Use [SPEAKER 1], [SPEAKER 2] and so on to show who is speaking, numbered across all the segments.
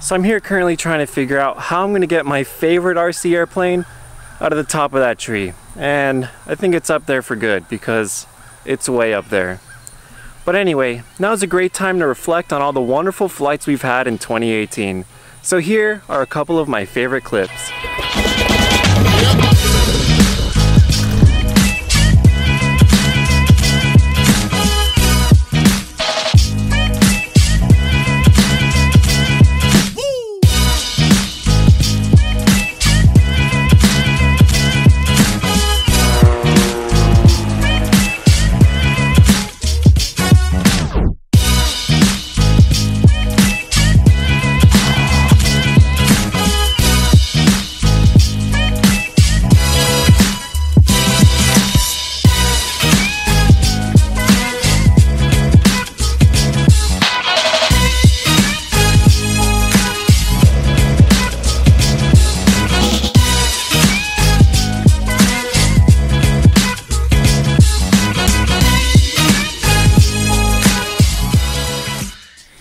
[SPEAKER 1] So I'm here currently trying to figure out how I'm gonna get my favorite RC airplane out of the top of that tree. And I think it's up there for good because it's way up there. But anyway, now is a great time to reflect on all the wonderful flights we've had in 2018. So here are a couple of my favorite clips.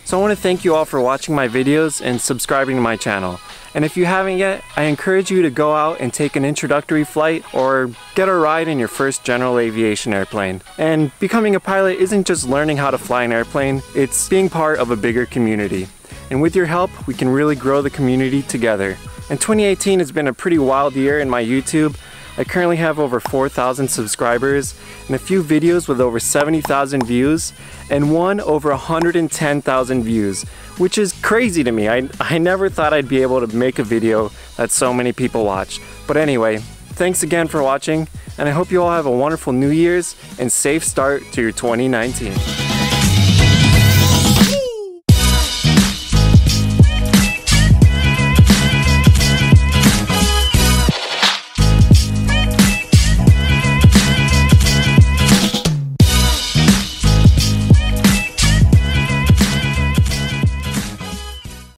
[SPEAKER 1] So I want to thank you all for watching my videos and subscribing to my channel. And if you haven't yet, I encourage you to go out and take an introductory flight or get a ride in your first general aviation airplane. And becoming a pilot isn't just learning how to fly an airplane, it's being part of a bigger community. And with your help, we can really grow the community together. And 2018 has been a pretty wild year in my YouTube I currently have over 4,000 subscribers and a few videos with over 70,000 views and one over 110,000 views, which is crazy to me. I, I never thought I'd be able to make a video that so many people watch. But anyway, thanks again for watching and I hope you all have a wonderful New Year's and safe start to your 2019.